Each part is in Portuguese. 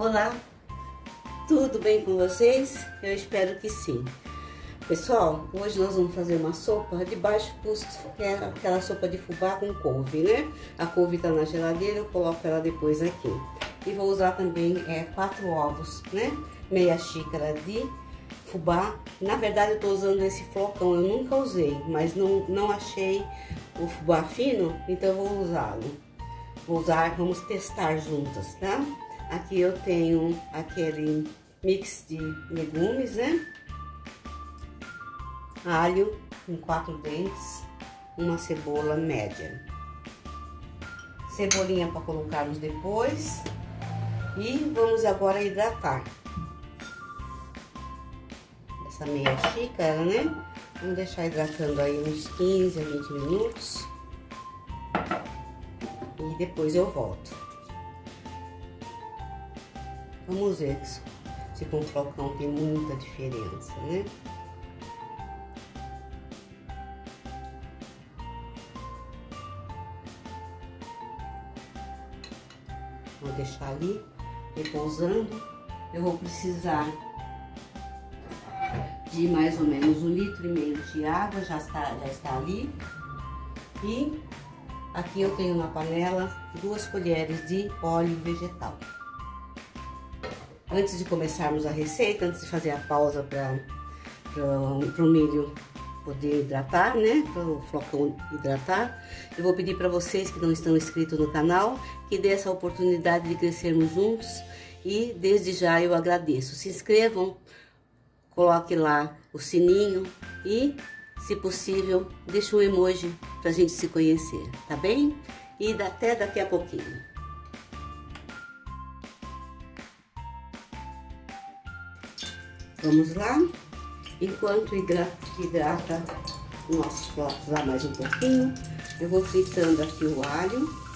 Olá, tudo bem com vocês? Eu espero que sim. Pessoal, hoje nós vamos fazer uma sopa de baixo custo, que é aquela sopa de fubá com couve, né? A couve tá na geladeira, eu coloco ela depois aqui. E vou usar também é, quatro ovos, né? Meia xícara de fubá. Na verdade, eu tô usando esse flocão, eu nunca usei, mas não, não achei o fubá fino, então eu vou usá-lo. Vou usar, vamos testar juntas, tá? Aqui eu tenho aquele mix de legumes, né? Alho com quatro dentes, uma cebola média. Cebolinha para colocarmos depois. E vamos agora hidratar. Essa meia xícara, né? Vamos deixar hidratando aí uns 15 a 20 minutos. E depois eu volto. Vamos ver se com flocão tem muita diferença, né? Vou deixar ali repousando. Eu vou precisar de mais ou menos um litro e meio de água, já está, já está ali. E aqui eu tenho na panela duas colheres de óleo vegetal. Antes de começarmos a receita, antes de fazer a pausa para o milho poder hidratar, né? Para o flocão hidratar, eu vou pedir para vocês que não estão inscritos no canal que dê essa oportunidade de crescermos juntos e desde já eu agradeço. Se inscrevam, coloque lá o sininho e, se possível, deixe um emoji para a gente se conhecer, tá bem? E até daqui a pouquinho. Vamos lá? Enquanto hidrata, hidrata nossos flocos lá mais um pouquinho, eu vou fritando aqui o alho.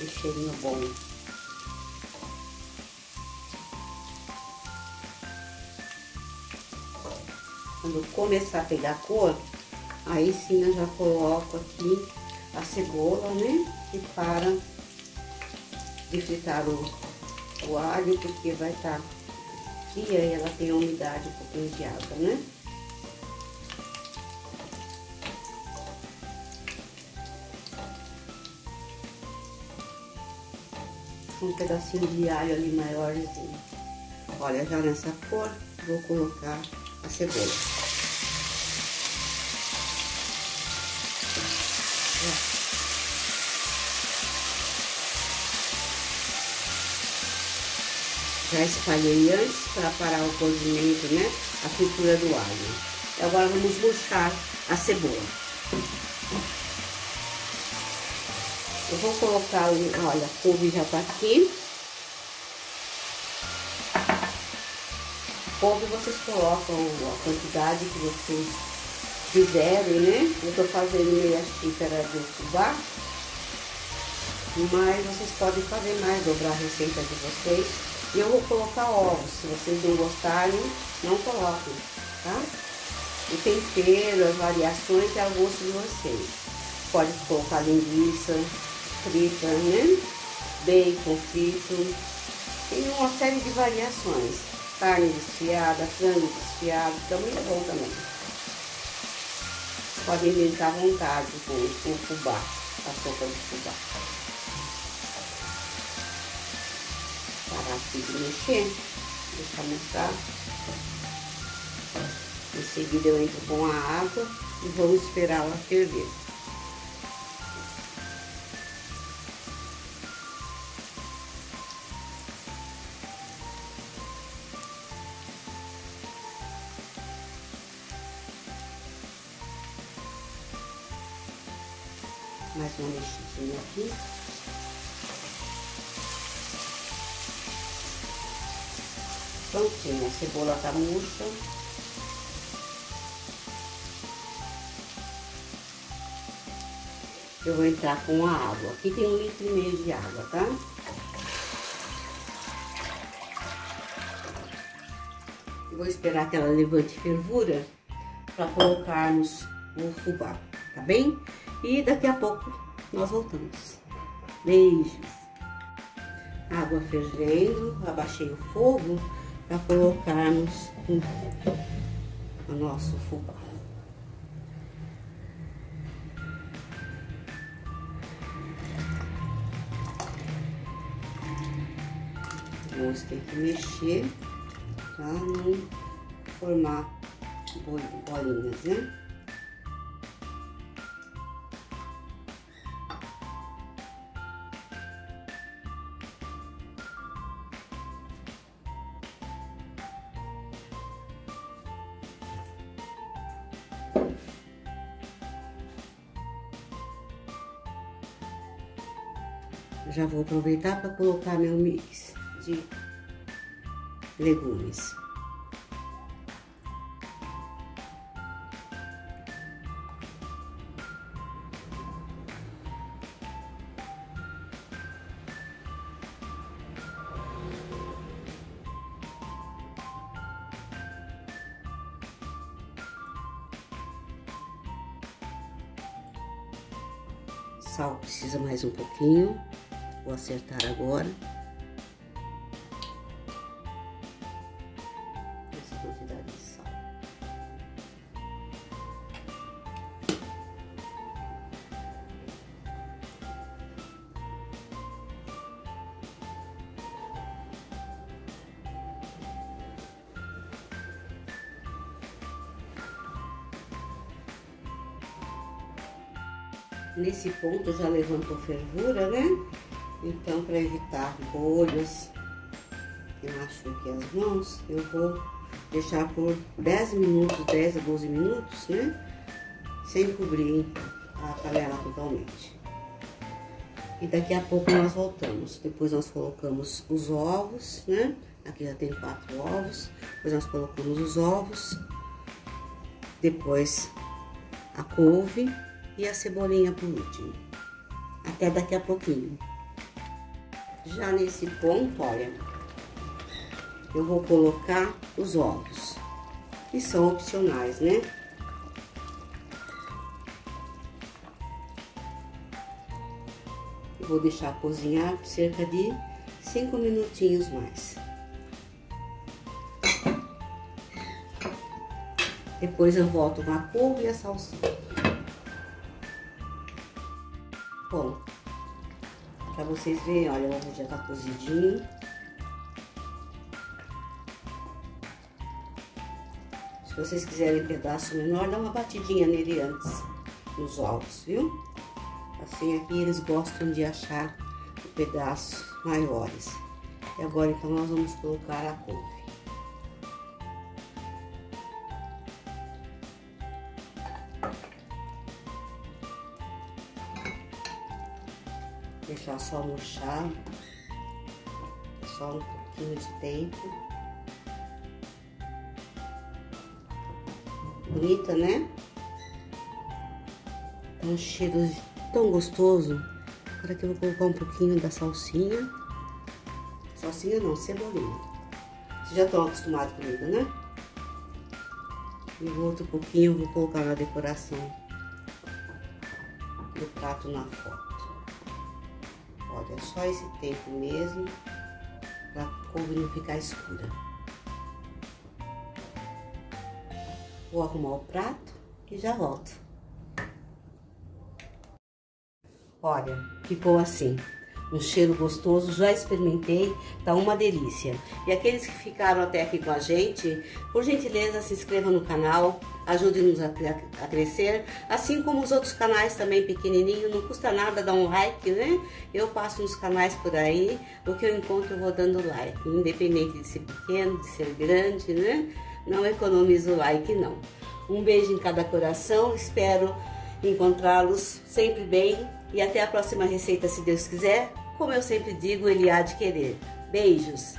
Aquele cheirinho bom. Quando começar a pegar cor, aí sim eu já coloco aqui a cebola, né? E para de fritar o, o alho, porque vai estar tá fria e ela tem umidade um pouquinho de água, né? Um pedacinho de alho ali maiorzinho. Olha, já nessa cor, vou colocar a cebola. Já espalhei antes para parar o cozimento, né? A fritura do alho. Agora vamos murchar a cebola. Eu vou colocar, olha, a couve já tá aqui. Couve vocês colocam a quantidade que vocês quiserem, né? Eu tô fazendo meia xícara de fubá. Mas vocês podem fazer mais, dobrar a receita de vocês. E eu vou colocar ovos. Se vocês não gostarem, não coloquem, tá? O tempero, as variações é a gosto de vocês. Pode colocar linguiça, frita, né? Bacon frito. Tem uma série de variações. Carne desfiada, frango desfiado, fica muito bom também. Pode inventar à vontade com, o fubá, a sopa de fubá. Parar aqui de mexer, deixar mostrar. Em seguida eu entro com a água e vamos esperar ela ferver. Mais uma mexidinha aqui. Prontinho, a cebola tá murcha. Eu vou entrar com a água. Aqui tem um litro e meio de água, tá? Eu vou esperar que ela levante fervura para colocarmos o fubá, tá bem? E daqui a pouco nós voltamos. Beijos! Água fervendo, abaixei o fogo para colocarmos o nosso fubá. Vamos ter que mexer para não formar bolinhas, né? Já vou aproveitar para colocar meu mix de legumes. Sal precisa mais um pouquinho. Vou acertar agora. Essa quantidade de sal. Nesse ponto já levantou fervura, né? Então, para evitar bolhas que machuquem as mãos, eu vou deixar por 10 minutos, 10 a 12 minutos, né? Sem cobrir a panela totalmente. E daqui a pouco nós voltamos. Depois nós colocamos os ovos, né? Aqui já tem quatro ovos. Depois nós colocamos os ovos. Depois a couve e a cebolinha por último. Até daqui a pouquinho. Já nesse ponto, olha, eu vou colocar os ovos, que são opcionais, né? Eu vou deixar cozinhar por cerca de cinco minutinhos mais. Depois eu volto com a couve e a salsinha. Vocês verem, olha, o ovo já tá cozidinho. Se vocês quiserem pedaço menor, dá uma batidinha nele antes, nos ovos, viu? Assim aqui eles gostam de achar pedaços maiores. E agora então nós vamos colocar a couve. Deixar só murchar, só um pouquinho de tempo. Bonita, né? Tá um cheiro tão gostoso. Agora que eu vou colocar um pouquinho da salsinha. Salsinha não, cebolinha. Vocês já estão acostumados comigo, né? E o outro pouquinho eu vou colocar na decoração do prato na foto. Olha, só esse tempo mesmo, pra couve não ficar escura. Vou arrumar o prato e já volto. Olha, ficou assim um cheiro gostoso, já experimentei, tá uma delícia. E aqueles que ficaram até aqui com a gente, por gentileza se inscreva no canal, ajude-nos a, a, crescer, assim como os outros canais também pequenininho, não custa nada dar um like, né? Eu passo nos canais por aí, o que eu encontro eu vou dando like, independente de ser pequeno, de ser grande, né? Não economizo like não. Um beijo em cada coração, espero encontrá-los sempre bem e até a próxima receita, se Deus quiser. Como eu sempre digo, ele há de querer. Beijos!